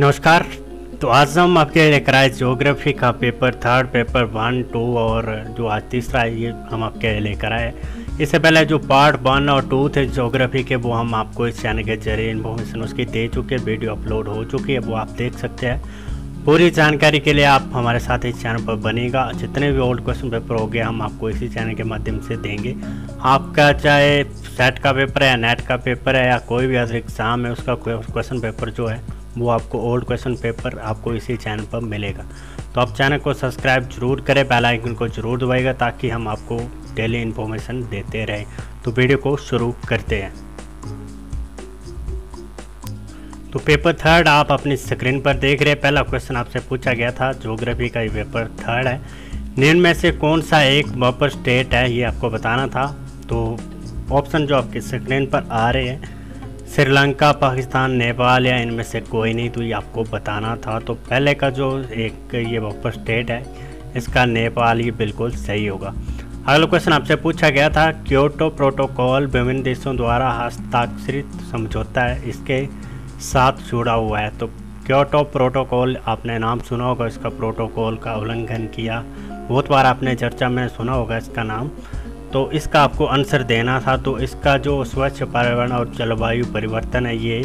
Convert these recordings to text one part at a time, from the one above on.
नमस्कार। तो आज हम आपके लेकर आए जोग्राफी का paper third paper one two और जो आज तीसरा है, ये हम आपके लेकर आए इससे पहले जो पार्ट वन और टू थे जोग्राफी के, वो हम आपको इस चैनल के ज़रिए इन्फॉर्मेशन उसकी दे चुके वीडियो अपलोड हो चुकी है, वो आप देख सकते हैं। पूरी जानकारी के लिए आप हमारे साथ इस चैनल पर बनेगा जितने भी ओल्ड क्वेश्चन पेपर हो गए, हम आपको इसी चैनल के माध्यम से देंगे। आपका चाहे सेट का पेपर है नेट का पेपर है या कोई भी अदर एग्ज़ाम है, उसका क्वेश्चन पेपर जो है वो आपको ओल्ड क्वेश्चन पेपर आपको इसी चैनल पर मिलेगा। तो आप चैनल को सब्सक्राइब ज़रूर करें बेल आइकन को ज़रूर दबाएगा ताकि हम आपको डेली इन्फॉर्मेशन देते रहें। तो वीडियो को शुरू करते हैं। तो पेपर थर्ड आप अपनी स्क्रीन पर देख रहे हैं। पहला क्वेश्चन आपसे पूछा गया था जोग्राफी का ये पेपर थर्ड है। निम्न में से कौन सा एक बपर स्टेट है, ये आपको बताना था। तो ऑप्शन जो आपकी स्क्रीन पर आ रहे हैं श्रीलंका, पाकिस्तान, नेपाल या इनमें से कोई नहीं तो ये आपको बताना था। तो पहले का जो एक ये बपर स्टेट है, इसका नेपाल ये बिल्कुल सही होगा। अगला क्वेश्चन आपसे पूछा गया था क्योटो प्रोटोकॉल विभिन्न देशों द्वारा हस्ताक्षरित समझौता है, इसके साथ जुड़ा हुआ है। तो क्योटो प्रोटोकॉल आपने नाम सुना होगा, इसका प्रोटोकॉल का उल्लंघन किया। बहुत बार आपने चर्चा में सुना होगा, इसका नाम तो इसका आपको आंसर देना था। तो इसका जो स्वच्छ पर्यावरण और जलवायु परिवर्तन है, ये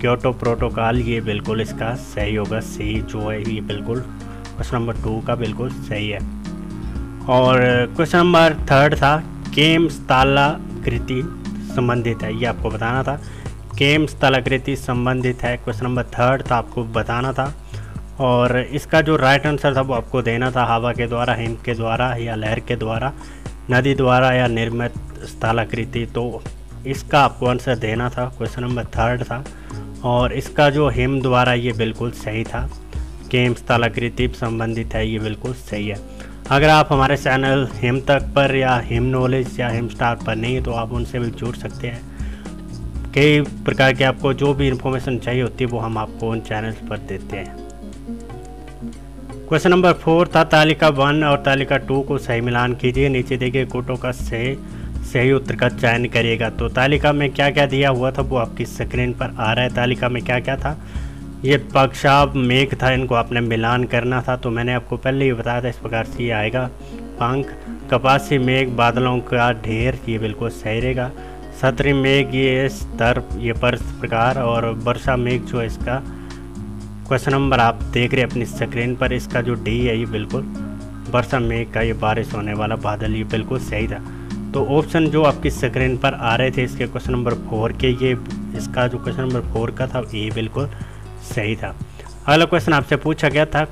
क्योटो प्रोटोकॉल, ये बिल्कुल इसका सही होगा, सही जो है, ये बिल्कुल क्वेश्चन नंबर टू का बिल्कुल सही है। और क्वेश्चन नंबर थर्ड था केम कृति संबंधित है, ये आपको बताना था। केम स्थलाकृति संबंधित है, क्वेश्चन नंबर थर्ड था आपको बताना था। और इसका जो राइट आंसर था, वो आपको देना था, हवा के द्वारा, हिम के द्वारा या लहर के द्वारा। नदी द्वारा या निर्मित स्थलाकृति तो इसका आपको आंसर देना था क्वेश्चन नंबर थर्ड था। और इसका जो हिम द्वारा ये बिल्कुल सही था केम स्थलाकृति संबंधित है, ये बिल्कुल सही है। अगर आप हमारे चैनल हिम तक पर या हिम नॉलेज या हिम स्टार पर नहीं है तो आप उनसे भी जुड़ सकते हैं। कई प्रकार के आपको जो भी इन्फॉर्मेशन चाहिए होती है, वो हम आपको उन चैनल्स पर देते हैं। क्वेश्चन नंबर फोर था तालिका वन और तालिका टू को सही मिलान कीजिए। नीचे देखिए कोटों का सही सही उत्तर का चयन करिएगा। तो तालिका में क्या क्या दिया हुआ था? वो आपकी स्क्रीन पर आ रहा है। तालिका में क्या क्या था? ये पक्षाब मेघ था, इनको आपने मिलान करना था। तो मैंने आपको पहले ही बताया था, इस प्रकार से ये आएगा। पंख, कपासी मेघ, बादलों का ढेर, ये बिल्कुल सही रहेगा। सत्री मेघ, ये स्तर, ये पर प्रकार और वर्षा मेघ जो इसका क्वेश्चन नंबर आप देख रहे हैं अपनी स्क्रीन पर, इसका जो डी है ये बिल्कुल वर्षा मेघ का ये बारिश होने वाला बादल, ये बिल्कुल सही था। तो ऑप्शन जो आपकी स्क्रीन पर आ रहे थे इसके क्वेश्चन नंबर फोर के, ये इसका जो क्वेश्चन नंबर फोर का था, ये बिल्कुल सही था। अगला क्वेश्चन आपसे पूछा गया था,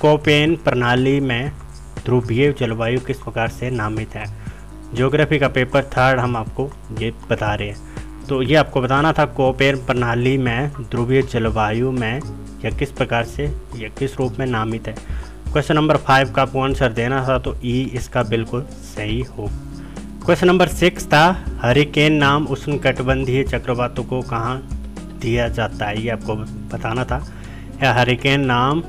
कोपेन प्रणाली में ध्रुवीय जलवायु किस प्रकार से नामित है? ज्योग्राफी का पेपर थर्ड हम आपको ये बता रहे हैं। तो ये आपको बताना था कोपेर प्रणाली में ध्रुवीय जलवायु में या किस प्रकार से या किस रूप में नामित है। क्वेश्चन नंबर फाइव का आपको आंसर देना था तो ई इसका बिल्कुल सही हो। क्वेश्चन नंबर सिक्स था हरिकेन नाम उष्ण कटबंधीय चक्रवातों को कहाँ दिया जाता है, ये आपको बताना था। या हरिकेन नाम,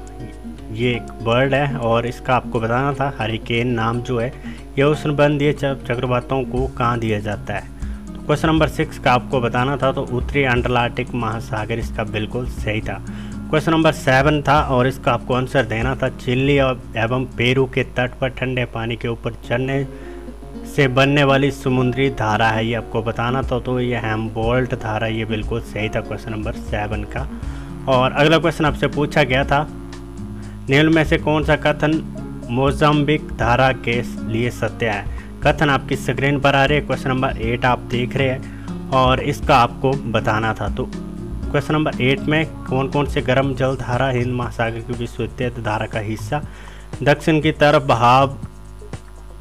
ये एक वर्ड है और इसका आपको बताना था हरिकेन नाम जो है ये उष्णबंधीय चक्रवातों को कहाँ दिया जाता है। क्वेश्चन नंबर सिक्स का आपको बताना था तो उत्तरी अंटार्कटिक महासागर इसका बिल्कुल सही था। क्वेश्चन नंबर सेवन था, और इसका आपको आंसर देना था, चिल्ली एवं पेरू के तट पर ठंडे पानी के ऊपर चढ़ने से बनने वाली समुद्री धारा है, ये आपको बताना था तो ये हेमबोल्ट धारा, ये बिल्कुल सही था क्वेश्चन नंबर सेवन का। और अगला क्वेश्चन आपसे पूछा गया था निम्न में से कौन सा कथन मोजाम्बिक धारा के लिए सत्य है? कथन आपकी स्क्रीन पर आ रही क्वेश्चन नंबर एट आप देख रहे हैं और इसका आपको बताना था। तो क्वेश्चन नंबर एट में कौन कौन से गर्म जल धारा हिंद महासागर की विश्वविद्युत धारा का हिस्सा दक्षिण की तरफ़ बहाव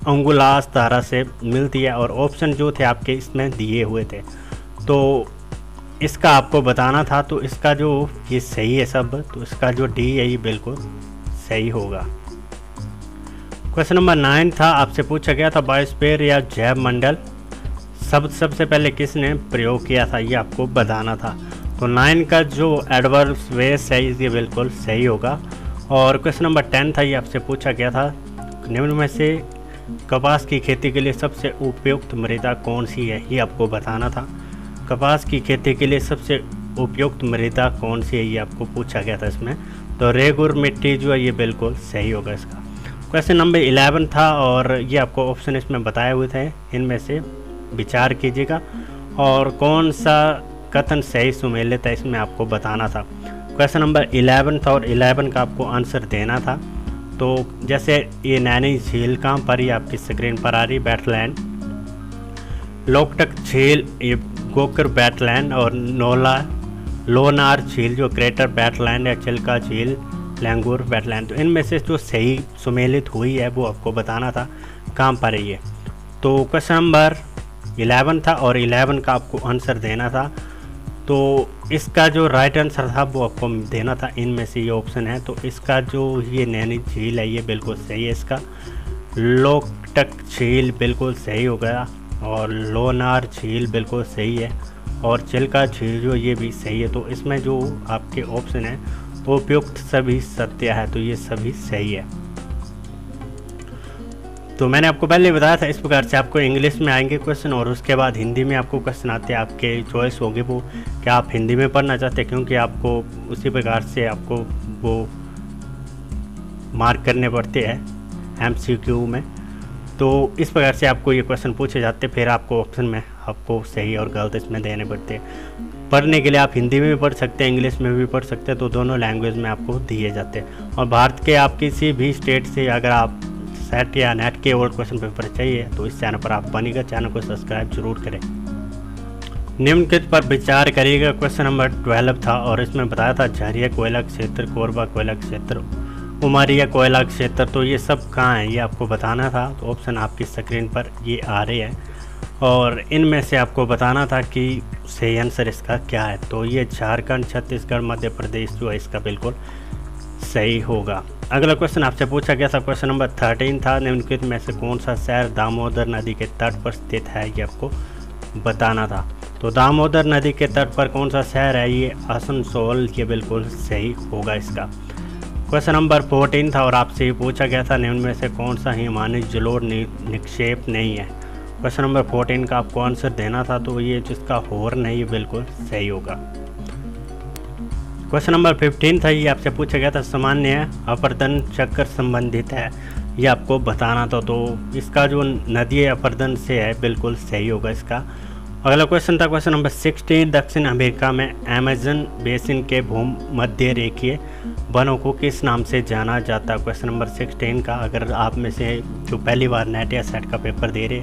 अंगुलास धारा से मिलती है और ऑप्शन जो थे आपके इसमें दिए हुए थे। तो इसका आपको बताना था। तो इसका जो ये सही है सब तो इसका जो डी है ये बिल्कुल सही होगा। क्वेश्चन नंबर नाइन था, आपसे पूछा गया था बायोस्पेयर या जैव मंडल सब, सबसे पहले किसने प्रयोग किया था, ये आपको बताना था। तो नाइन का जो एडवर्स वेस है, ये बिल्कुल सही होगा। और क्वेश्चन नंबर टेन था, ये आपसे पूछा गया था, निम्न में से कपास की खेती के लिए सबसे उपयुक्त मृदा कौन सी है, ये आपको बताना था। कपास की खेती के लिए सबसे उपयुक्त मृदा कौन सी है, ये आपको पूछा गया था इसमें। तो रेगुर मिट्टी जो है, ये बिल्कुल सही होगा इसका। क्वेश्चन नंबर इलेवन था और ये आपको ऑप्शन इसमें बताए हुए थे। इनमें से विचार कीजिएगा। और कौन सा कथन सही सुमेलित है, इसमें आपको बताना था। क्वेश्चन नंबर इलेवन था और इलेवन का आपको आंसर देना था। तो जैसे ये नैनी झील कहाँ पर ही आपकी स्क्रीन पर आ रही बैटलैंड लोकटक झील, ये गोकर बैटलैंड और नोला, लोनार झील, जो ग्रेटर बैटलैंड या चिल्का झील। लैंगूर बैटलैंड तो इनमें से जो सही सुमेलित हुई है, वो आपको बताना था कहाँ पर है ये तो क्वेश्चन नंबर इलेवन था और इलेवन का आपको आंसर देना था। तो इसका जो राइट आंसर था, वो आपको देना था इनमें से ये ऑप्शन है। तो इसका जो ये नैनी झील है, ये बिल्कुल सही है इसका। लोकटक झील बिल्कुल सही हो गया और लोनार झील बिल्कुल सही है। और चिल्का झील जो ये भी सही है। तो इसमें जो आपके ऑप्शन है उपयुक्त सभी सत्य है तो ये सभी सही है। तो मैंने आपको पहले बताया था, इस प्रकार से आपको इंग्लिश में आएँगे क्वेश्चन और उसके बाद हिंदी में आपको क्वेश्चन आते हैं। आपके चॉइस होगी वो, क्या आप हिंदी में पढ़ना चाहते हैं? क्योंकि आपको उसी प्रकार से आपको वो मार्क करने पड़ते हैं एमसीक्यू में। तो इस प्रकार से आपको ये क्वेश्चन पूछे जाते फिर आपको ऑप्शन में आपको सही और गलत इसमें देने पड़ते हैं। पढ़ने के लिए आप हिंदी में भी पढ़ सकते हैं, इंग्लिश में भी पढ़ सकते हैं तो दोनों लैंग्वेज में आपको दिए जाते हैं। और भारत के आप किसी भी स्टेट से अगर आप सेट या नेट के और क्वेश्चन पेपर चाहिए तो इस चैनल पर आप बनेगा। चैनल को सब्सक्राइब ज़रूर करें। निम्नलिखित पर विचार करिएगा। क्वेश्चन नंबर ट्वेल्व था और इसमें बताया था झरिया कोयला क्षेत्र, कोरबा कोयला क्षेत्र, उमारिया कोयला क्षेत्र तो ये सब कहाँ है, ये आपको बताना था। तो ऑप्शन आपकी स्क्रीन पर ये आ रहे हैं। और इनमें से आपको बताना था कि सही आंसर इसका क्या है। तो ये झारखंड, छत्तीसगढ़, मध्य प्रदेश जो है इसका बिल्कुल सही होगा। अगला क्वेश्चन आपसे पूछा गया था क्वेश्चन नंबर थर्टीन था। निम्नलिखित में से कौन सा शहर दामोदर नदी के तट पर स्थित है, ये आपको बताना था। तो दामोदर नदी के तट पर कौन सा शहर है, ये आसनसोल, ये बिल्कुल सही होगा इसका। क्वेश्चन नंबर फोर्टीन था और आपसे ये पूछा गया था, निम्न में से कौन सा हिमानी जलोर निक्षेप नहीं है। क्वेश्चन नंबर फोर्टीन का आपको आंसर देना था तो ये जिसका होर नहीं, बिल्कुल सही होगा। क्वेश्चन नंबर फिफ्टीन था, ये आपसे पूछा गया था, सामान्य अपर्दन चक्कर संबंधित है। ये आपको बताना था तो इसका जो नदी अपर्दन से है, बिल्कुल सही होगा इसका। अगला क्वेश्चन था, क्वेश्चन नंबर सिक्सटीन, दक्षिण अमेरिका में अमेजन बेसिन के भूम मध्य रेखीय वनों को किस नाम से जाना जाता? है क्वेश्चन नंबर सिक्सटीन का, अगर आप में से जो पहली बार नेट या सेट का पेपर दे रहे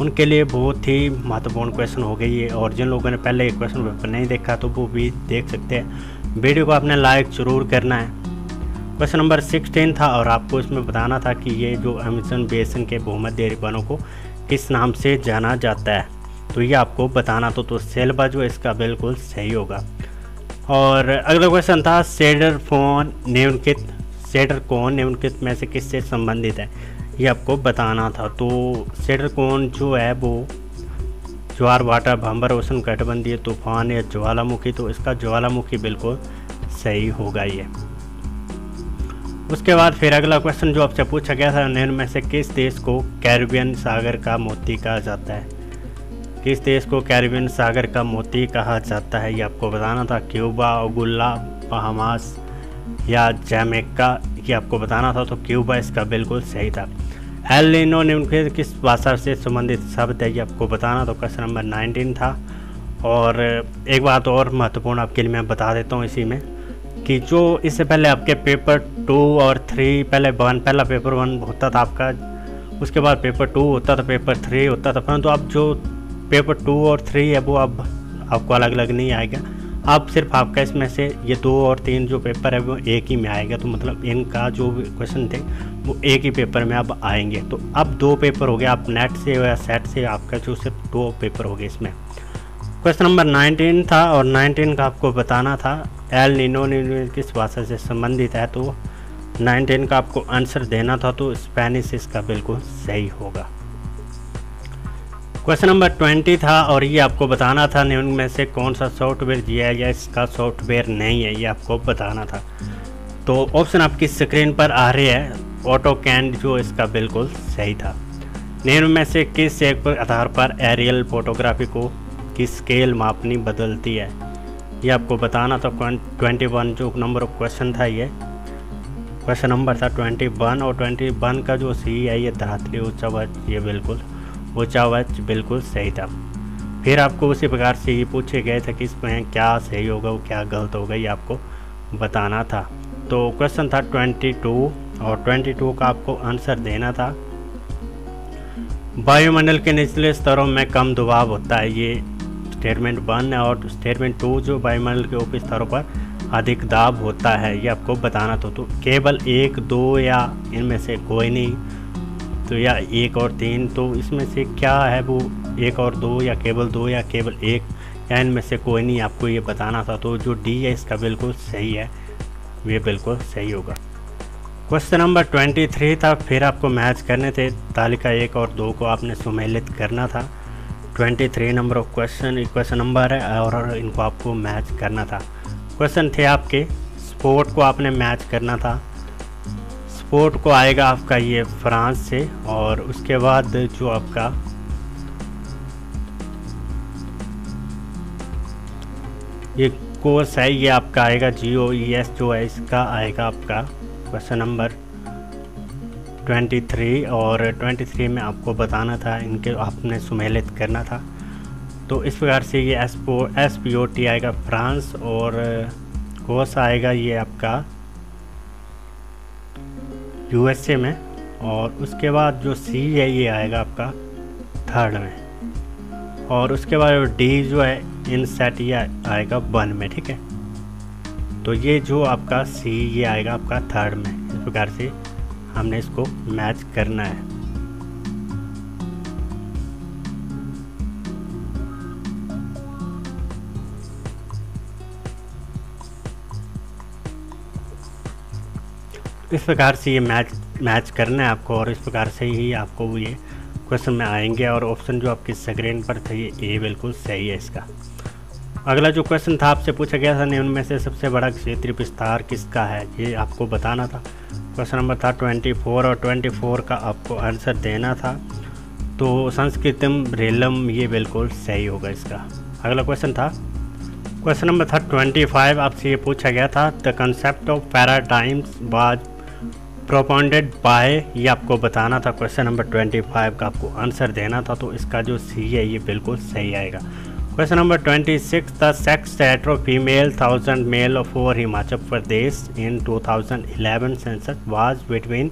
उनके लिए बहुत ही महत्वपूर्ण क्वेश्चन हो गई है और जिन लोगों ने पहले ये क्वेश्चन पेपर नहीं देखा तो वो भी देख सकते हैं। वीडियो को आपने लाइक ज़रूर करना है। क्वेश्चन नंबर सिक्सटीन था और आपको इसमें बताना था कि ये जो अमेजन बेसन के बहुमत भूमध्य वनों को किस नाम से जाना जाता है। तो ये आपको बताना तो, तो सेलबा जो इसका बिल्कुल सही होगा। और अगला क्वेश्चन था सेडर फ़ोन निम्नलिखित सेडर कौन निम्नलिखित में से किससे संबंधित है? ये आपको बताना था। तो सेडर कौन जो है वो ज्वार भाटा भंबर ओसन कटबंदी तूफ़ान या ज्वालामुखी तो इसका ज्वालामुखी बिल्कुल सही होगा ये। उसके बाद फिर अगला क्वेश्चन जो आपसे पूछा गया था निम्न में से किस देश को कैरिबियन सागर का मोती कहा जाता है? किस देश को कैरिबियन सागर का मोती कहा जाता है? ये आपको बताना था। क्यूबा ओगुल्ला बहामास या जैमेका, ये आपको बताना था। तो क्यूबा इसका बिल्कुल सही था। एलिनो ने उनके किस भाषा से संबंधित शब्द है ये आपको बताना तो क्वेश्चन नंबर नाइनटीन था। और एक बात और महत्वपूर्ण आपके लिए मैं बता देता हूँ इसी में, कि जो इससे पहले आपके पेपर टू और थ्री, पहले वन, पहला पेपर वन होता था आपका, उसके बाद पेपर टू होता था, पेपर थ्री होता था, परंतु तो अब जो पेपर टू और थ्री है, वो अब आपको अलग अलग नहीं आएगा। अब सिर्फ़ आपका इसमें से ये दो और तीन जो पेपर है, वो एक ही में आएगा तो मतलब इनका जो क्वेश्चन थे वो एक ही पेपर में अब आएँगे। तो अब दो पेपर हो गए, आप नेट से या सेट से, आपका जो सिर्फ़ दो पेपर हो गए इसमें। क्वेश्चन नंबर 19 था और 19 का आपको बताना था एल नीनो नीनो किस भाषा से संबंधित है? तो 19 का आपको आंसर देना था तो स्पेनिश इसका बिल्कुल सही होगा। क्वेश्चन नंबर ट्वेंटी था और ये आपको बताना था निम्न में से कौन सा सॉफ्टवेयर दिया या इसका सॉफ्टवेयर नहीं है, ये आपको बताना था। तो ऑप्शन आपकी स्क्रीन पर आ रहे हैं। ऑटो कैंड जो इसका बिल्कुल सही था। निम्न में से किस एक पर आधार पर एरियल फोटोग्राफी को की स्केल मापनी बदलती है? ये आपको बताना था ट्वेंटी वन जो नंबर ऑफ़ क्वेश्चन था ये। क्वेश्चन नंबर था ट्वेंटी वन और ट्वेंटी वन का जो सी है ये धातली ऊँचा वच ये बिल्कुल ऊँचा वच बिल्कुल सही था। फिर आपको उसी प्रकार से ये पूछे गए थे कि इसमें क्या सही होगा क्या गलत होगा, ये आपको बताना था। तो क्वेश्चन था ट्वेंटी टू और ट्वेंटी टू का आपको आंसर देना था। वायुमंडल के निचले स्तरों में कम दबाव होता है ये स्टेटमेंट वन और स्टेटमेंट टू जो वायुमंडल के ऊपरी स्तरों पर अधिक दाब होता है ये आपको बताना तो, तो केवल एक दो या इनमें से कोई नहीं तो या एक और तीन तो इसमें से क्या है वो? एक और दो या केवल दो या केवल एक या इनमें से कोई नहीं आपको ये बताना था। तो जो डी है इसका बिल्कुल सही है ये बिल्कुल सही होगा। क्वेश्चन नंबर ट्वेंटी थ्री था, फिर आपको मैच करने थे। तालिका एक और दो को आपने सुमेलित करना था। Twenty three number of question question number है और इनको आपको मैच करना था। क्वेश्चन थे आपके स्पोर्ट को आपने मैच करना था। स्पोर्ट को आएगा आपका ये फ्रांस से और उसके बाद जो आपका ये कोर्स है, ये आपका आएगा जी ओ ई एस जो है इसका आएगा आपका क्वेश्चन नंबर 23 और 23 में आपको बताना था, इनके आपने सुमेलित करना था। तो इस प्रकार से ये एस पो एस पी ओ टी आएगा फ्रांस और कोस आएगा ये आपका यूएसए में और उसके बाद जो सी है ये आएगा आपका थर्ड में। और उसके बाद डी जो है, इन सेट ये आएगा वन में, ठीक है? तो ये जो आपका सी ये आएगा आपका थर्ड में। इस प्रकार से हमने इसको मैच करना है। इस प्रकार से ये मैच मैच करना है आपको और इस प्रकार से ही आपको ये क्वेश्चन में आएँगे और ऑप्शन जो आपकी स्क्रीन पर थे, ये ए बिल्कुल सही है इसका। अगला जो क्वेश्चन था, आपसे पूछा गया था उनमें से सबसे बड़ा क्षेत्रीय विस्तार किसका है? ये आपको बताना था। क्वेश्चन नंबर था 24 और 24 का आपको आंसर देना था। तो संस्कृतम, रेलम, ये बिल्कुल सही होगा इसका। अगला क्वेश्चन था। क्वेश्चन नंबर था 25 आपसे ये पूछा गया था the concept of paradigms was propounded by ये आपको बताना था। क्वेश्चन नंबर ट्वेंटी फाइव का आपको आंसर देना था तो इसका जो सी है, ये बिल्कुल सही आएगा। Question number twenty six the sex सेट्रो female thousand male for Himachal Pradesh in two thousand eleven census was between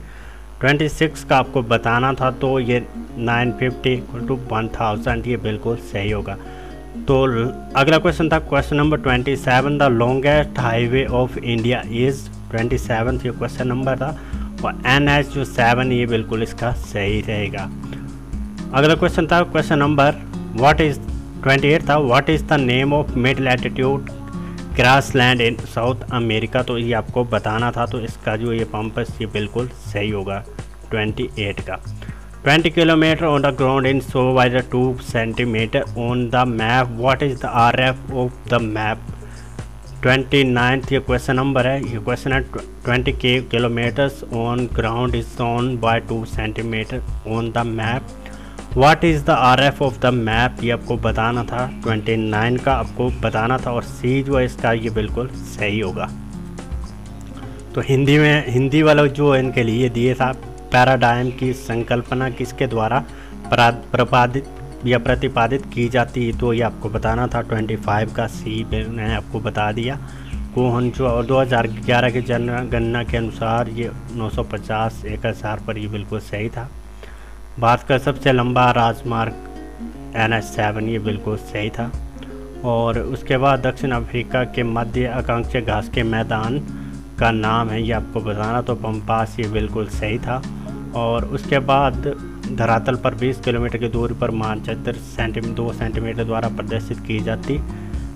twenty six का आपको बताना था तो ये nine fifty equal to one thousand ये बिल्कुल सही होगा। तो अगला क्वेश्चन था question number twenty seven the longest highway of India is twenty seven ये क्वेश्चन नंबर था। और एन एच जो सेवन ये बिल्कुल इसका सही रहेगा। अगला क्वेश्चन था question number what is twenty eight था। What is the name of mid latitude grass land in South America तो ये आपको बताना था तो इसका जो ये पंपस ये बिल्कुल सही होगा, ट्वेंटी एट का। Twenty kilometre on the ground in so by the two centimetre on the map what is the R F of the map twenty ninth ये क्वेश्चन नंबर है। ये क्वेश्चन है ट्वेंटी के kilometres on ground is on by two centimetre on the map what is the R F of the map ये आपको बताना था। Twenty nine का आपको बताना था और सी जो है इसका ये बिल्कुल सही होगा। तो हिंदी में, हिंदी वाला जो इनके लिए दिए था पैराडाइम की संकल्पना किसके द्वारा प्रपादित या प्रतिपादित की जाती है तो ये आपको बताना था। 25 का सी मैंने आपको बता दिया। कोहनचो और 2011 के जनगणना के अनुसार ये 950 एकड़ सार पर ये बिल्कुल सही था। बात का सबसे लंबा राजमार्ग एन एच सेवन, ये बिल्कुल सही था। और उसके बाद दक्षिण अफ्रीका के मध्य आकांक्षी घास के मैदान का नाम है, ये आपको बताना तो पंपास, ये बिल्कुल सही था। और उसके बाद धरातल पर 20 किलोमीटर की दूरी पर मानचित्र सेंटीमीटर दो सेंटीमीटर द्वारा प्रदर्शित की जाती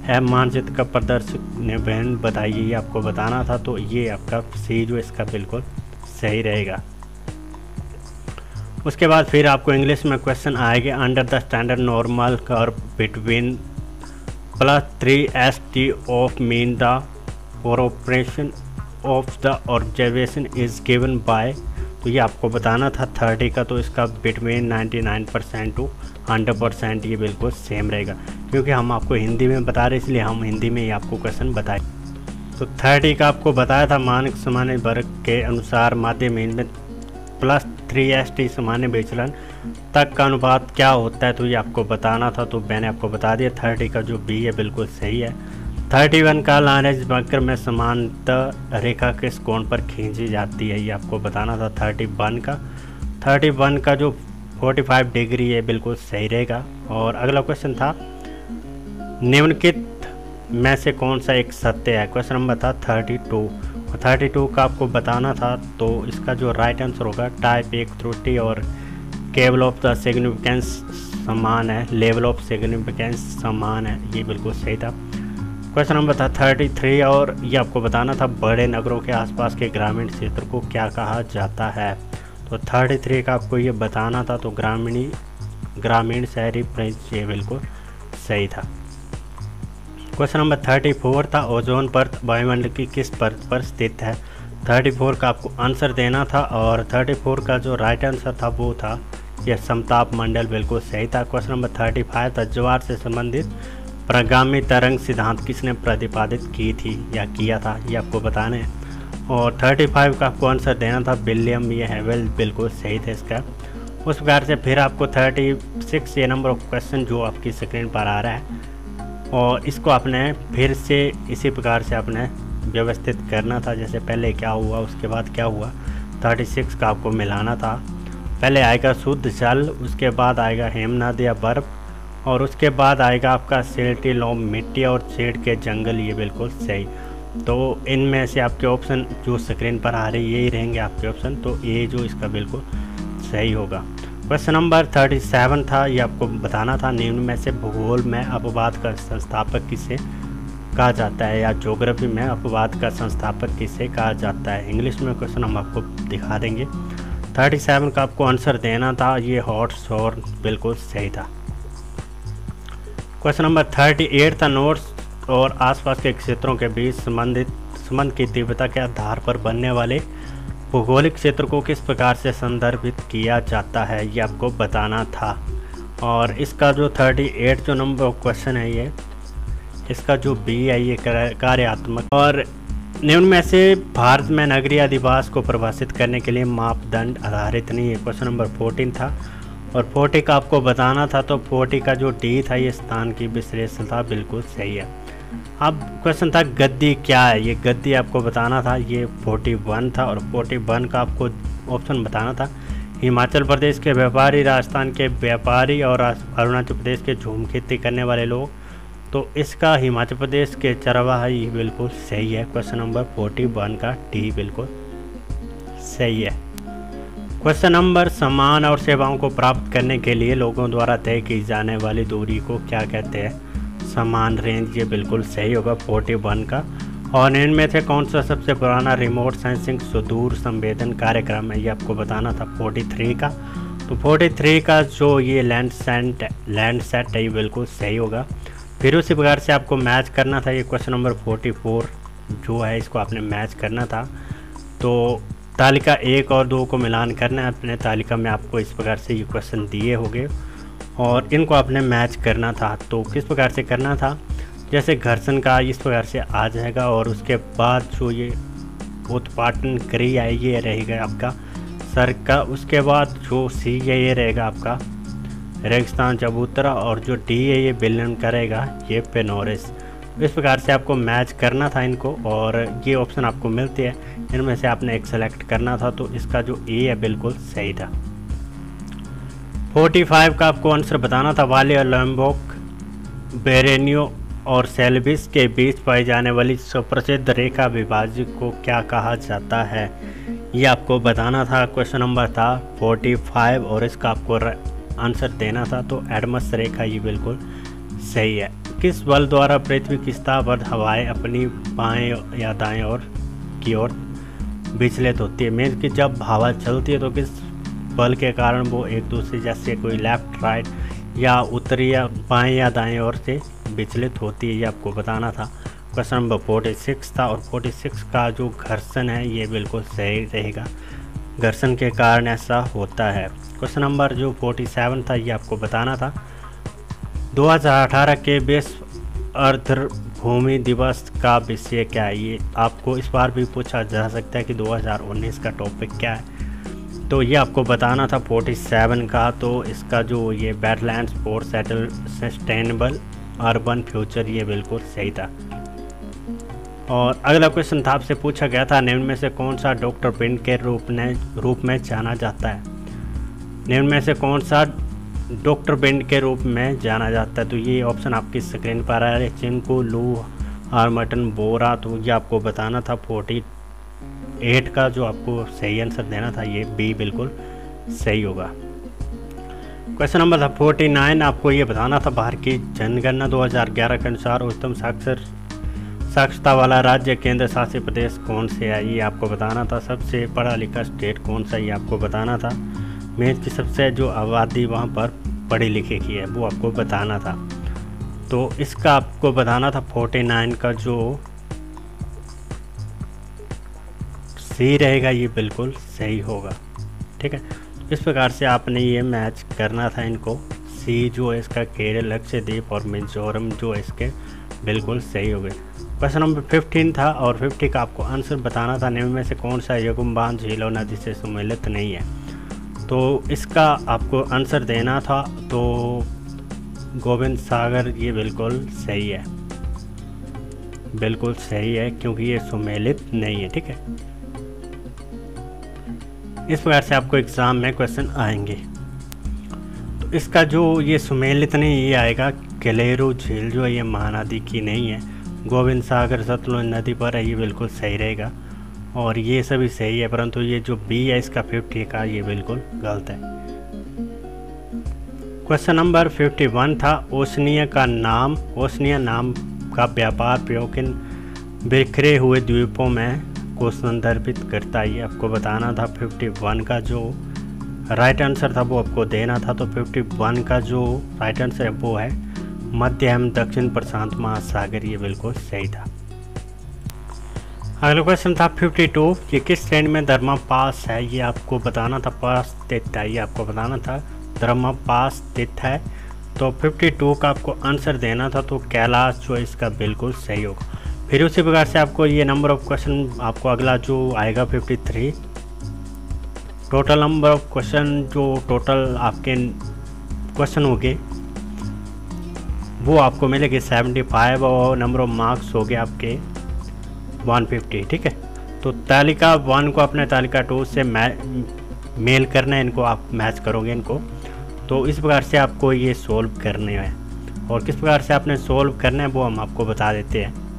है। मानचित्र का प्रदर्शक ने बहन बताइए ये आपको बताना था तो ये आपका सी जो इसका बिल्कुल सही रहेगा। उसके बाद फिर आपको इंग्लिश में क्वेश्चन आएगा under the standard normal curve between plus three S T of mean the operation of the observation is given by तो ये आपको बताना था थर्टी का तो इसका between ninety nine percent to hundred percent ये बिल्कुल सेम रहेगा। क्योंकि हम आपको हिंदी में बता रहे इसलिए हम हिंदी में ही आपको क्वेश्चन बताए। तो थर्टी का आपको बताया था मानक सामान्य वर्ग के अनुसार माध्यम में प्लस थ्री एस टी सामान्य विचलन तक का अनुपात क्या होता है? तो ये आपको बताना था तो मैंने आपको बता दिया, थर्टी का जो बी है, बिल्कुल सही है। थर्टी वन का लाइनेज बंकर में समानता रेखा किस कोण पर खींची जाती है? ये आपको बताना था, थर्टी वन का। थर्टी वन का जो फोर्टी फाइव डिग्री है, बिल्कुल सही रहेगा। और अगला क्वेश्चन था, निम्नलिखित में से कौन सा एक सत्य है? क्वेश्चन नंबर था, थर्टी टू। थर्टी टू का आपको बताना था तो इसका जो राइट आंसर होगा टाइप एक त्रुटि और केवल ऑफ़ द सिग्निफिकेंस समान है लेवल ऑफ़ सिग्निफिकेंस समान है, ये बिल्कुल सही था। क्वेश्चन नंबर था थर्टी थ्री और ये आपको बताना था बड़े नगरों के आसपास के ग्रामीण क्षेत्र को क्या कहा जाता है। तो थर्टी थ्री का आपको ये बताना था तो ग्रामीणी, ग्रामीण शहरी प्रिंस, ये बिल्कुल सही था। क्वेश्चन नंबर थर्टी फोर था, ओजोन परत वायुमंडल की किस परत पर स्थित है? थर्टी फोर का आपको आंसर देना था और थर्टी फोर का जो राइट आंसर था वो था, यह समताप मंडल, बिल्कुल सही था। क्वेश्चन नंबर थर्टी फाइव था, ज्वार से संबंधित प्रगामी तरंग सिद्धांत किसने प्रतिपादित की थी या किया था, ये आपको बताना है। और थर्टी फाइव का आपको आंसर देना था, विलियम, ये हैवेल बिल्कुल सही था इसका। उस प्रकार से फिर आपको थर्टी सिक्स, ये नंबर ऑफ़ क्वेश्चन जो आपकी स्क्रीन पर आ रहा है और इसको आपने फिर से इसी प्रकार से आपने व्यवस्थित करना था, जैसे पहले क्या हुआ, उसके बाद क्या हुआ। थर्टी सिक्स का आपको मिलाना था। पहले आएगा शुद्ध जल, उसके बाद आएगा हेमनाद या बर्फ़, और उसके बाद आएगा आपका सेल्टी लोम मिट्टी और शेड के जंगल, ये बिल्कुल सही। तो इनमें से आपके ऑप्शन जो स्क्रीन पर आ रही यही रहेंगे आपके ऑप्शन तो ये जो इसका बिल्कुल सही होगा। क्वेश्चन नंबर थर्टी सेवन था, ये आपको बताना था। निम्न में से भूगोल में अपवाद का संस्थापक किसे कहा जाता है या जोग्राफी में अपवाद का संस्थापक किसे कहा जाता है? इंग्लिश में क्वेश्चन हम आपको दिखा देंगे। थर्टी सेवन का आपको आंसर देना था, ये हॉट शोर बिल्कुल सही था। क्वेश्चन नंबर थर्टी एट था नोट्स और आसपास के क्षेत्रों के बीच संबंधित, संबंध की तीव्रता के आधार पर बनने वाले भूगोलिक क्षेत्र को किस प्रकार से संदर्भित किया जाता है, ये आपको बताना था। और इसका जो थर्टी एट जो नंबर क्वेश्चन है ये, इसका जो बी है ये कार्यात्मक। और निम्न में से भारत में नगरीय अधिवास को परिभाषित करने के लिए मापदंड आधारित नहीं है। क्वेश्चन नंबर फोर्टीन था। और फोर्टी का आपको बताना था तो फोर्टी का जो डी था, ये स्थान की विश्लेषणता बिल्कुल सही है। अब क्वेश्चन था, गद्दी क्या है? ये गद्दी आपको बताना था, ये 41 था और 41 का आपको ऑप्शन बताना था। हिमाचल प्रदेश के व्यापारी, राजस्थान के व्यापारी और अरुणाचल प्रदेश के झूम खेती करने वाले लोग। तो इसका हिमाचल प्रदेश के चरवाहा बिल्कुल सही है। क्वेश्चन नंबर 41 का डी बिल्कुल सही है। क्वेश्चन नंबर सामान और सेवाओं को प्राप्त करने के लिए लोगों द्वारा तय की जाने वाली दूरी को क्या कहते हैं? समान रेंज ये बिल्कुल सही होगा फोर्टी वन का। और इनमें से कौन सा सबसे पुराना रिमोट सेंसिंग सुदूर संवेदन कार्यक्रम है, ये आपको बताना था फोर्टी थ्री का। तो फोर्टी थ्री का जो ये लैंड सेंट लैंड सेट है, ये बिल्कुल सही होगा। फिर उसी प्रकार से आपको मैच करना था, ये क्वेश्चन नंबर फोर्टी फोर जो है, इसको आपने मैच करना था। तो तालिका एक और दो को मिलान करना है, अपने तालिका में आपको इस प्रकार से ये क्वेश्चन दिए होंगे। और इनको आपने मैच करना था। तो किस प्रकार से करना था? जैसे घर्षण का इस प्रकार से आ जाएगा और उसके बाद जो ये उत्पादन क्रिया है ये रहेगा आपका, सर का, उसके बाद जो सी है ये रहेगा आपका, रेगिस्तान, चबूतरा और जो डी है ये बिलन करेगा, ये पेनोरिस। इस प्रकार से आपको मैच करना था इनको और ये ऑप्शन आपको मिलते हैं। इनमें से आपने एक सेलेक्ट करना था तो इसका जो ए है बिल्कुल सही था। 45 का आपको आंसर बताना था। वाले लम्बोक बेरेनियो और सेल्बिस के बीच पाई जाने वाली सुप्रसिद्ध रेखा विभाज्य को क्या कहा जाता है? ये आपको बताना था। क्वेश्चन नंबर था 45 और इसका आपको आंसर देना था। तो एडमस रेखा, ये बिल्कुल सही है। किस बल द्वारा पृथ्वी की सतह पर हवाएँ अपनी बाएँ या दाएँ और की ओर विचलित होती है? मीन कि जब हवा चलती है तो किस बल के कारण वो एक दूसरे जैसे कोई लेफ़्ट राइट या उत्तरी या बाएँ या दाएँ ओर से विचलित होती है, ये आपको बताना था। क्वेश्चन नंबर फोर्टी सिक्स था और फोर्टी सिक्स का जो घर्षण है, ये बिल्कुल सही रहेगा। घर्षण के कारण ऐसा होता है। क्वेश्चन नंबर जो 47 था, ये आपको बताना था। 2018 के विश्व अर्ध भूमि दिवस का विषय क्या है? ये आपको इस बार भी पूछा जा सकता है कि 2019 का टॉपिक क्या है। तो ये आपको बताना था 47 का तो इसका जो ये wetland for settle sustainable urban future ये बिल्कुल सही था। और अगला क्वेश्चन था, आपसे पूछा गया था, निम्न में से कौन सा डॉक्टर पिंड के रूप में रूप में जाना जाता है? निम्न में से कौन सा डॉक्टर पिंड के रूप में जाना जाता है? तो ये ऑप्शन आपकी स्क्रीन पर आ रहा है, चिंकू, लू आर्मटन बोरा तो ये आपको बताना था फोर्टी एट का जो आपको सही आंसर देना था, ये बी बिल्कुल सही होगा। क्वेश्चन नंबर था फोर्टी नाइन, आपको ये बताना था, बाहर की जनगणना 2011 के अनुसार उत्तम साक्षर, साक्षरता वाला राज्य, केंद्र शासित प्रदेश कौन से है? ये आपको बताना था। सबसे पढ़ा लिखा स्टेट कौन सा ये आपको बताना था। मेज की सबसे जो आबादी वहाँ पर पढ़ी लिखे की है, वो आपको बताना था। तो इसका आपको बताना था फोर्टी नाइन का जो सी रहेगा, ये बिल्कुल सही होगा। ठीक है? इस प्रकार से आपने ये मैच करना था इनको। सी जो है इसका केरल, लक्षद्वीप और मिजोरम जो है इसके बिल्कुल सही हो गए। क्वेश्चन नंबर फिफ्टीन था और फिफ्टी का आपको आंसर बताना था निम्न में से कौन सा यगुम बाँध झील नदी से सम्मिलित नहीं है। तो इसका आपको आंसर देना था तो गोविंद सागर, ये बिल्कुल सही है। बिल्कुल सही है, क्योंकि ये सुमेलित नहीं है, ठीक है? इस प्रकार से आपको एग्ज़ाम में क्वेश्चन आएँगे। तो इसका जो ये सुमेलित नहीं, ये आएगा कलेरू झील जो है, ये महानदी की नहीं है। गोविंद सागर सतलुज नदी पर है, ये बिल्कुल सही रहेगा। और ये सभी सही है, परंतु ये जो बी है, इसका फिफ्टी का ये बिल्कुल गलत है। क्वेश्चन नंबर फिफ्टी वन था, ओसनिया का नाम, ओसनिया नाम का व्यापार प्रयोग इन बिखरे हुए द्वीपों में को संदर्भित करता है ये आपको बताना था। फिफ्टी वन का जो राइट आंसर था, वो आपको देना था। तो फिफ्टी वन का जो राइट आंसर है, वो है, मध्य एवं दक्षिण प्रशांत महासागर। ये बिल्कुल सही था। अगला क्वेश्चन था 52 ये किस श्रेणी में धर्मा पास है? ये आपको बताना था, पास स्थित है। ये आपको बताना था धर्मा पास स्थित है। तो 52 का आपको आंसर देना था तो कैलाश जो इसका बिल्कुल सही होगा। फिर उसी प्रकार से आपको ये नंबर ऑफ़ क्वेश्चन आपको अगला जो आएगा 53 टोटल नंबर ऑफ़ क्वेश्चन जो टोटल आपके क्वेश्चन हो गए वो आपको मिलेगी सेवेंटी फाइव और नंबर ऑफ़ मार्क्स हो गए आपके वन फिफ्टी ठीक है? तो तालिका वन को अपने तालिका टू से मेल करना है, इनको आप मैच करोगे इनको। तो इस प्रकार से आपको ये सोल्व करने हैं। और किस प्रकार से आपने सोल्व करना है, वो हम आपको बता देते हैं।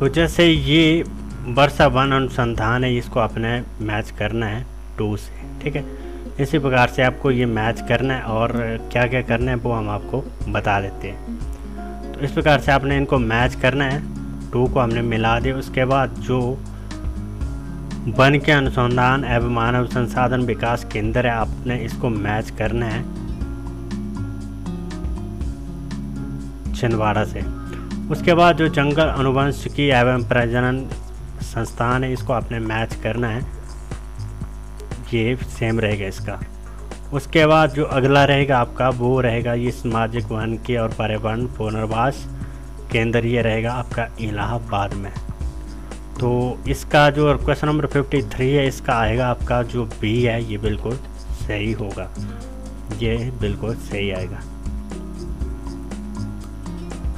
तो जैसे ये वर्षा वन अनुसंधान है, इसको आपने मैच करना है टू से, ठीक है? इसी प्रकार से आपको ये मैच करना है और क्या क्या करना है वो हम आपको बता देते हैं। तो इस प्रकार से आपने इनको मैच करना है, टू को हमने मिला दिया। उसके बाद जो वन के अनुसंधान एवं मानव संसाधन विकास केंद्र है, आपने इसको मैच करना है छिंदवाड़ा से। उसके बाद जो जंगल अनुवंशिकी एवं प्रजनन संस्थान है, इसको आपने मैच करना है। ये सेम रहेगा इसका। उसके बाद जो अगला रहेगा आपका, वो रहेगा ये सामाजिक वन के और पर्यावरण पुनर्वास केंद्र, ये रहेगा आपका इलाहाबाद में। तो इसका जो क्वेश्चन नंबर फिफ्टी थ्री है, इसका आएगा आपका जो बी है, ये बिल्कुल सही होगा। ये बिल्कुल सही आएगा।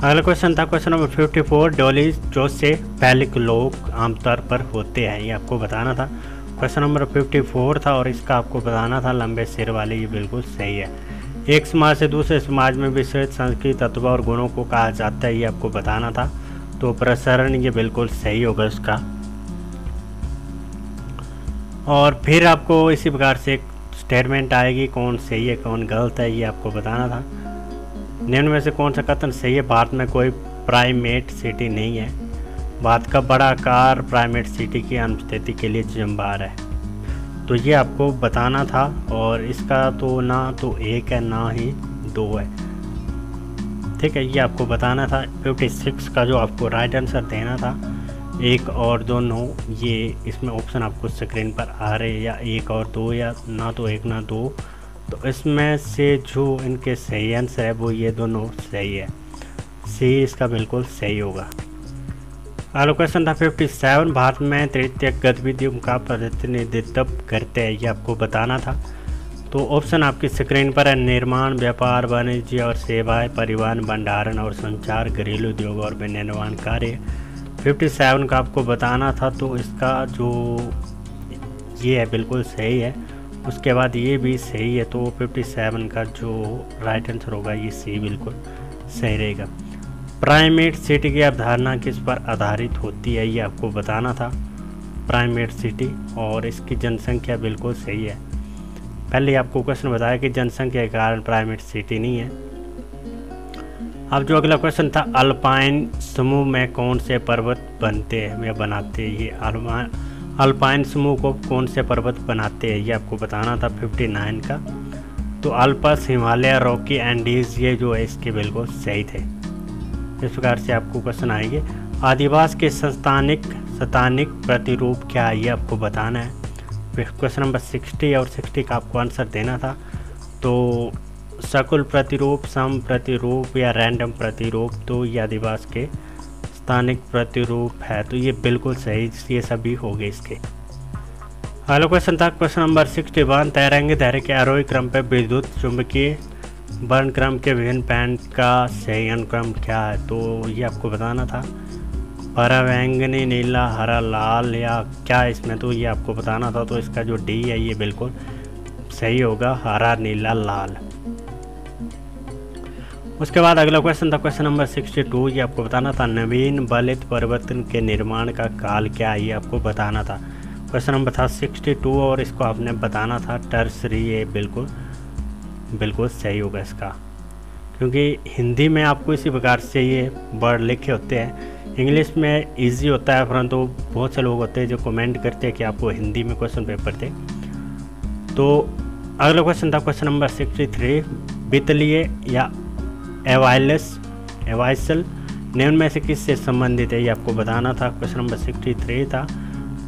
अगला क्वेश्चन था क्वेश्चन नंबर फिफ्टी फोर डोली जो से पहले लोग आमतौर पर होते हैं, ये आपको बताना था। क्वेश्चन नंबर 54 था और इसका आपको बताना था, लंबे सिर वाले, ये बिल्कुल सही है। एक समाज से दूसरे समाज में विस्तृत संस्कृत, तत्व और गुणों को कहा जाता है, ये आपको बताना था। तो प्रसारण ये बिल्कुल सही होगा इसका और फिर आपको इसी प्रकार से एक स्टेटमेंट आएगी, कौन सही है, कौन गलत है, ये आपको बताना था। निम्न में से कौन सा कथन सही है? भारत में कोई प्राइमेट सिटी नहीं है। भारत का बड़ा आकार प्राइमेट सिटी की अनुस्थिति के लिए जिम्मेवार है। तो ये आपको बताना था और इसका तो ना तो एक है, ना ही दो है। ठीक है, ये आपको बताना था। 56 का जो आपको राइट आंसर देना था, एक और दो नौ, ये इसमें ऑप्शन आपको स्क्रीन पर आ रहे या एक और दो या ना तो एक, ना दो। तो इसमें से जो इनके सही आंसर है, वो ये दोनों सही है। सी इसका बिल्कुल सही होगा। अगला क्वेश्चन था फिफ्टी सेवन भारत में तृतीय गतिविधियों का प्रतिनिधित्व करते हैं, ये आपको बताना था। तो ऑप्शन आपकी स्क्रीन पर है, निर्माण, व्यापार, वाणिज्य और सेवाएँ, परिवहन, भंडारण और संचार, घरेलू उद्योग और विनिर्माण कार्य। 57 का आपको बताना था तो इसका जो ये है, बिल्कुल सही है। उसके बाद ये भी सही है तो 57 का जो राइट आंसर होगा, ये सी बिल्कुल सही रहेगा। प्राइमेट सिटी की अवधारणा किस पर आधारित होती है, ये आपको बताना था। प्राइमेट सिटी और इसकी जनसंख्या बिल्कुल सही है। पहले आपको क्वेश्चन बताया कि जनसंख्या के कारण प्राइमेट सिटी नहीं है। अब जो अगला क्वेश्चन था अल्पाइन समूह में कौन से पर्वत बनते हैं या बनाते हैं, ये अल्पाइन अल्पाइन समूह को कौन से पर्वत बनाते हैं? ये आपको बताना था 59 का। तो अल्पस, हिमालय, रॉकी एंडीज ये जो है इसके बिल्कुल सही थे। इस प्रकार से आपको क्वेश्चन आएँगे। आदिवास के संस्थानिक स्थानिक प्रतिरूप क्या है? ये आपको बताना है। क्वेश्चन नंबर सिक्सटी और सिक्सटी का आपको आंसर देना था। तो सकुल प्रतिरूप, सम प्रतिरूप या रैंडम प्रतिरूप तो ये आदिवास के स्थानिक प्रतिरूप है तो ये बिल्कुल सही, ये सभी हो गए इसके। हेलो क्वेश्चन था क्वेश्चन नंबर सिक्सटी वन तैरेंगे धैर्य के आरोही क्रम पर विद्युत चुंबकीय वर्ण क्रम के विभिन्न पैंट का सही अनुक्रम क्या है? तो ये आपको बताना था। बैंगनी नीला, हरा, लाल या क्या इसमें? तो ये आपको बताना था तो इसका जो डी है, ये बिल्कुल सही होगा, हरा, नीला, लाल। उसके बाद अगला क्वेश्चन था क्वेश्चन नंबर सिक्सटी टू ये आपको बताना था, नवीन बलित परिवर्तन के निर्माण का काल क्या है, ये आपको बताना था। क्वेश्चन नंबर था सिक्सटी टू और इसको आपने बताना था टर्सरी ये बिल्कुल बिल्कुल सही होगा इसका। क्योंकि हिंदी में आपको इसी प्रकार से ये वर्ड लिखे होते हैं। इंग्लिश में इजी होता है, परंतु बहुत से लोग होते हैं जो कमेंट करते हैं कि आपको हिंदी में क्वेश्चन पेपर दे। तो अगला क्वेश्चन था क्वेश्चन नंबर सिक्सटी थ्री बितलीय या एवाइलस एवाइसल निम्न में से किससे संबंधित है? ये आपको बताना था, क्वेश्चन नंबर सिक्सटी थ्री था।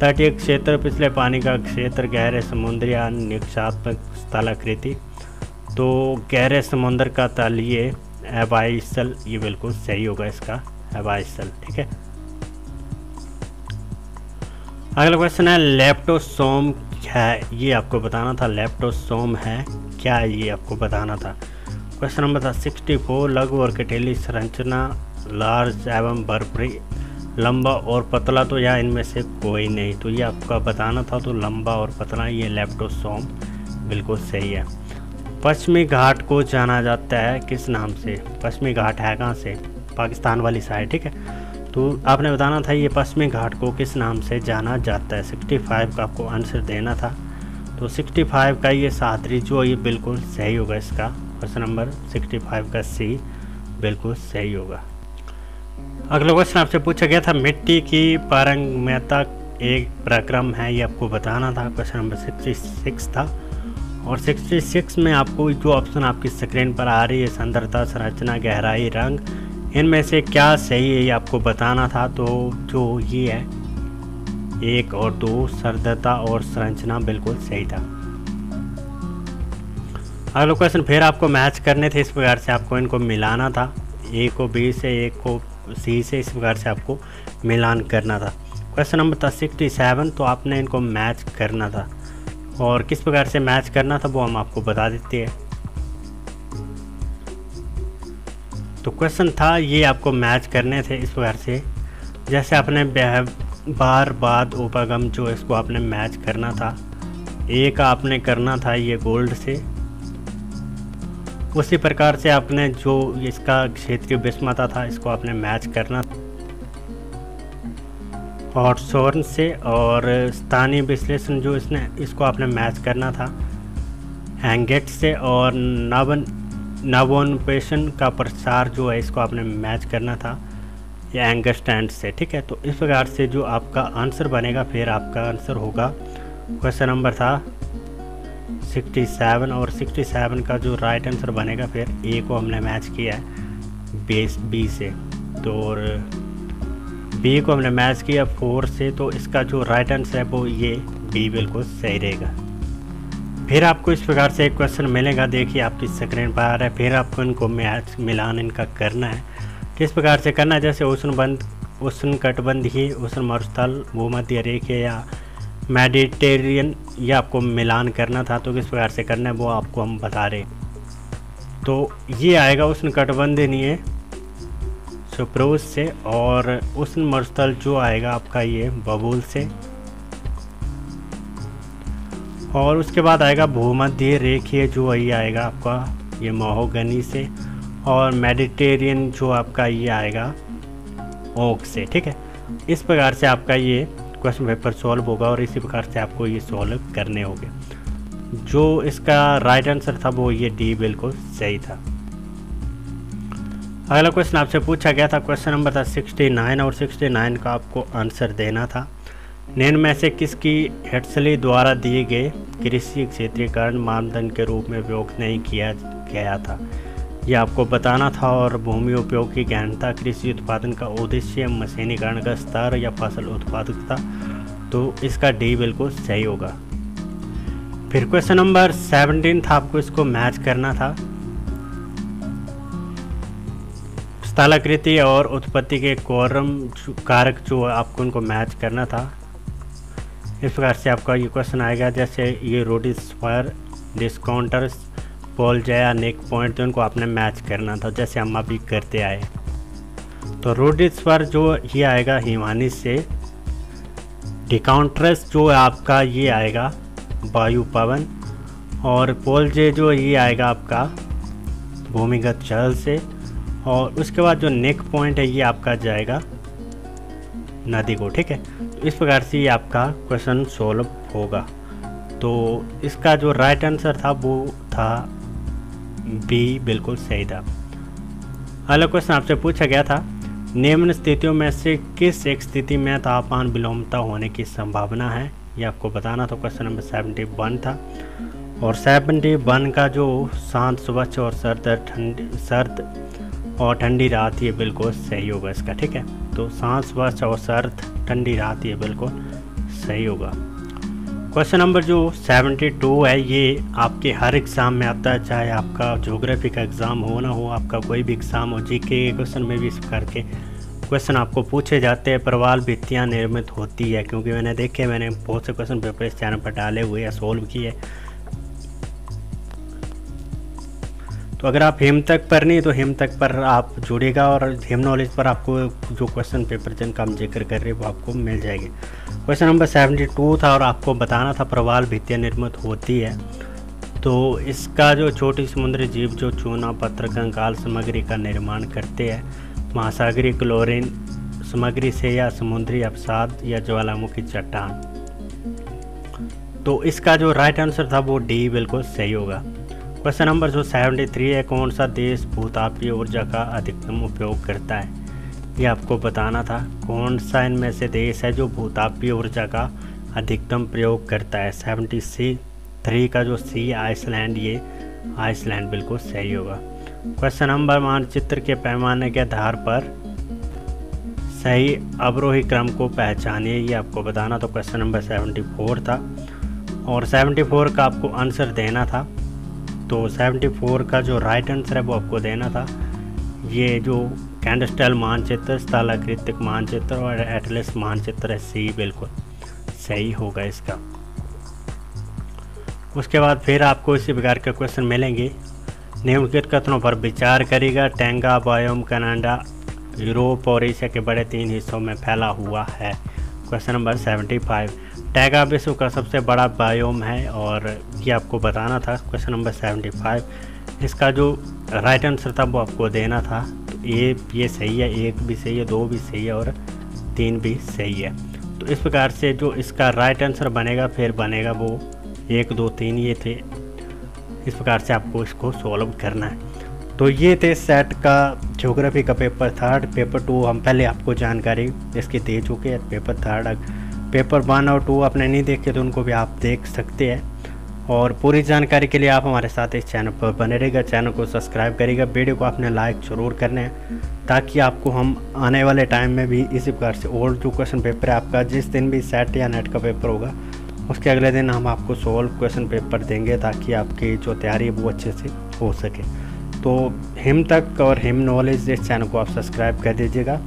तटीय क्षेत्र, पिछले पानी का क्षेत्र, गहरे समुद्री या निक्षात्मक स्थलाकृति। तो गहरे समुद्र का तल ये एबाइसल ये बिल्कुल सही होगा इसका एबाइसल ठीक है? अगला क्वेश्चन है, लेप्टोसोम है ये आपको बताना था, लेप्टोसोम है, क्या ये आपको बताना था? क्वेश्चन नंबर था सिक्सटी फोर लघु और कटेली संरचना लार्ज एवं बर्फरी लंबा और पतला तो या इनमें से कोई नहीं। तो ये आपका बताना था तो लंबा और पतला, ये लेप्टोसोम बिल्कुल सही है। पश्चिमी घाट को जाना जाता है किस नाम से? पश्चिमी घाट है कहाँ से? पाकिस्तान वाली साइड ठीक है? तो आपने बताना था, ये पश्चिमी घाट को किस नाम से जाना जाता है? 65 का आपको आंसर देना था। तो 65 का ये सादरी जो ये बिल्कुल सही होगा इसका क्वेश्चन नंबर 65 का सी बिल्कुल सही होगा। अगला क्वेश्चन आपसे पूछा गया था, मिट्टी की पारंगम्यता एक प्रक्रम है, ये आपको बताना था क्वेश्चन नंबर सिक्स था। और 66 में आपको जो ऑप्शन आपकी स्क्रीन पर आ रही है, संदरता, संरचना, गहराई, रंग, इनमें से क्या सही है, ये आपको बताना था। तो जो ये है, एक और दो सरदता और संरचना बिल्कुल सही था। अगला क्वेश्चन फिर आपको मैच करने थे इस प्रकार से आपको इनको मिलाना था। ए को बी से एक को सी से इस प्रकार से आपको मिलान करना था। क्वेश्चन नंबर था सिक्सटी सेवन तो आपने इनको मैच करना था। और किस प्रकार से मैच करना था वो हम आपको बता देते हैं। तो क्वेश्चन था, ये आपको मैच करने थे इस प्रकार से। जैसे आपने बार बाद उपागम जो इसको आपने मैच करना था। ए का आपने करना था ये गोल्ड से। उसी प्रकार से आपने जो इसका क्षेत्रीय विस्मता था, इसको आपने मैच करना। और सोर्न से और स्थानीय विश्लेषण जो इसने, इसको आपने मैच करना था। हैंगेट से और नवन नवोन्वेषण का प्रसार जो है, इसको आपने मैच करना था। या एंगर स्टैंड से, ठीक है? तो इस प्रकार से जो आपका आंसर बनेगा, फिर आपका आंसर होगा। क्वेश्चन नंबर था 67 और 67 का जो राइट आंसर बनेगा, फिर ए को हमने मैच किया बेस बी से। तो और बी को हमने मैच किया फोर से तो इसका जो राइट आंसर है वो ये बी बिल्कुल सही रहेगा। फिर आपको इस प्रकार से एक क्वेश्चन मिलेगा। देखिए आपकी स्क्रीन पर आ रहा है, फिर आपको इनको मैच मिलान इनका करना है। किस प्रकार से करना है? जैसे उष्ण बंद उष्ण कटबंध ही उष्ण मरुस्थल भूमध्य रेखे या मेडिटेरियन ये आपको मिलान करना था तो किस प्रकार से करना है वो आपको हम बता रहे तो ये आएगा उष्ण कटबंधनीय सुप्रोज से, और उष्ण मरुस्थल जो आएगा आपका ये बबूल से। और उसके बाद आएगा भूमध्य रेखीय जो ये आएगा आपका, ये महोगनी से, और मेडिटेरियन जो आपका ये आएगा ओक से, ठीक है? इस प्रकार से आपका ये क्वेश्चन पेपर सॉल्व होगा और इसी प्रकार से आपको ये सॉल्व करने होंगे। जो इसका राइट आंसर था वो ये डी बिल्कुल सही था। अगला क्वेश्चन आपसे पूछा गया था क्वेश्चन नंबर था 69 और 69 का आपको आंसर देना था। निम्न में से किसकी हेडसली द्वारा दिए गए कृषि क्षेत्रीकरण मानदंड के रूप में उपयोग नहीं किया गया था? यह आपको बताना था और भूमि उपयोग की गहनता, कृषि उत्पादन का उद्देश्य, मशीनीकरण का स्तर या फ़सल उत्पादकता। तो इसका डी बिल्कुल सही होगा। फिर क्वेश्चन नंबर सेवनटीन था, आपको इसको मैच करना था। स्थलाकृति और उत्पत्ति के कोरम कारक जो आपको उनको मैच करना था। इस प्रकार से आपका ये क्वेश्चन आएगा, जैसे ये रोडिस स्क्वायर डिस्काउंटर्स पोल जया नेक पॉइंट तो उनको आपने मैच करना था, जैसे हम अभी करते आए। तो रोडिस पर जो ये आएगा हिमानी से डिकाउंट्रेस जो आपका, ये आएगा वायु पवन और पोल जे जो ये आएगा आपका, भूमिगत जल से, और उसके बाद जो नेक पॉइंट है, ये आपका जाएगा नदी को ठीक है? तो इस प्रकार से ये आपका क्वेश्चन सॉल्व होगा। तो इसका जो राइट आंसर था, वो था बी बिल्कुल सही था। अगला क्वेश्चन आपसे पूछा गया था, निम्न स्थितियों में से किस एक स्थिति में तापमान विलोमता होने की संभावना है? ये आपको बताना था, क्वेश्चन नंबर सेवेंटी वन था। और सेवेंटी वन का जो शांत, स्वच्छ और सर्द ठंडी, सर्द और ठंडी रात, ये बिल्कुल सही होगा इसका, ठीक है? तो सांस स्वच्छ और सर्द ठंडी रात, ये बिल्कुल सही होगा। क्वेश्चन नंबर जो 72 है, ये आपके हर एग्ज़ाम में आता है, चाहे आपका जोग्राफी का एग्ज़ाम हो ना हो, आपका कोई भी एग्ज़ाम हो जी के क्वेश्चन में भी इस प्रकार के क्वेश्चन आपको पूछे जाते हैं प्रवाल भित्तियाँ निर्मित होती है, क्योंकि मैंने देखे, मैंने बहुत से क्वेश्चन पेपर इस चैनल पर डाले हुए या सोल्व किए तो अगर आप हेम तक पर नहीं तो हेम तक पर आप जुड़ेगा और हेम नॉलेज पर आपको जो क्वेश्चन पेपर जिनका हम ज़िक्र कर रहे हैं, वो आपको मिल जाएगी। क्वेश्चन नंबर सेवेंटी टू था और आपको बताना था प्रवाल भित्तिया निर्मित होती है। तो इसका जो छोटी समुद्री जीव जो चूना पत्र कंकाल सामग्री का निर्माण करते हैं महासागरी क्लोरिन, सामग्री से या समुद्री अवसाद या ज्वालामुखी चट्टान। तो इसका जो राइट आंसर था वो डी बिल्कुल सही होगा। क्वेश्चन नंबर जो सेवेंटी थ्री है, कौन सा देश भूतापीय ऊर्जा का अधिकतम उपयोग करता है? ये आपको बताना था, कौन सा इनमें से देश है जो भूतापीय ऊर्जा का अधिकतम प्रयोग करता है? सेवेंटी सी थ्री का जो सी आइसलैंड, ये आइसलैंड बिल्कुल सही होगा। क्वेश्चन नंबर, मानचित्र के पैमाने के आधार पर सही अवरोही क्रम को पहचानिए, ये आपको बताना तो क्वेश्चन नंबर सेवेंटी फोर था। और सेवेंटी फोर का आपको आंसर देना था। तो 74 का जो राइट आंसर है वो आपको देना था। ये जो कैंडस्टल मानचित्र स्थलाकृतिक मानचित्र और एटलस मानचित्र है सी बिल्कुल सही होगा इसका। उसके बाद फिर आपको इसी प्रकार के क्वेश्चन मिलेंगे। निम्नलिखित कथनों पर विचार करेगा टेंगा, बायोम, कनाडा, यूरोप और एशिया के बड़े तीन हिस्सों में फैला हुआ है। Question number seventy five taiga विश्व का सबसे बड़ा बायोम है और ये आपको बताना था क्वेश्चन नंबर सेवेंटी फाइव इसका जो राइट आंसर था वो आपको देना था तो ए ये सही है, एक भी सही है, दो भी सही है और तीन भी सही है। तो इस प्रकार से जो इसका राइट आंसर बनेगा, फिर बनेगा वो एक, दो, तीन, ये थे। इस प्रकार से आपको इसको सॉल्व करना है। तो ये थे सेट का ज्योग्राफी का पेपर थर्ड पेपर टू हम पहले आपको जानकारी, इसकी दे चुके हैं पेपर थर्ड पेपर वन और टू आपने नहीं देखे तो उनको भी आप देख सकते हैं। और पूरी जानकारी के लिए आप हमारे साथ इस चैनल पर बने रहेगा चैनल को सब्सक्राइब करिएगा, वीडियो को आपने लाइक ज़रूर करना है, ताकि आपको हम आने वाले टाइम में भी इसी प्रकार से ओल्ड जो क्वेश्चन पेपर है आपका, जिस दिन भी सेट या नेट का पेपर होगा, उसके अगले दिन हम आपको सोल्व क्वेश्चन पेपर देंगे, ताकि आपकी जो तैयारी है वो अच्छे से हो सके। तो हिम तक और हिम नॉलेज इस चैनल को आप सब्सक्राइब कर दीजिएगा।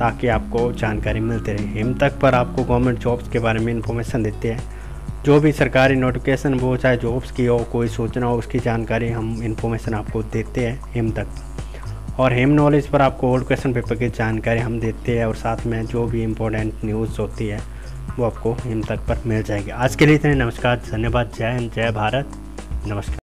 ताकि आपको जानकारी मिलती रहे। हिम तक पर आपको गवर्नमेंट जॉब्स के बारे में इंफॉर्मेशन देते हैं। जो भी सरकारी नोटिफिकेशन वो चाहे जॉब्स की हो, कोई सूचना हो, उसकी जानकारी हम इंफॉर्मेशन आपको देते हैं हिम तक। और हेम नॉलेज पर आपको ओल्ड क्वेश्चन पेपर की जानकारी हम देते हैं और साथ में जो भी इम्पोर्टेंट न्यूज़ होती है, वो आपको हिम तक पर मिल जाएगी। आज के लिए इतने, नमस्कार, धन्यवाद, जय हिंद, जय भारत, नमस्कार।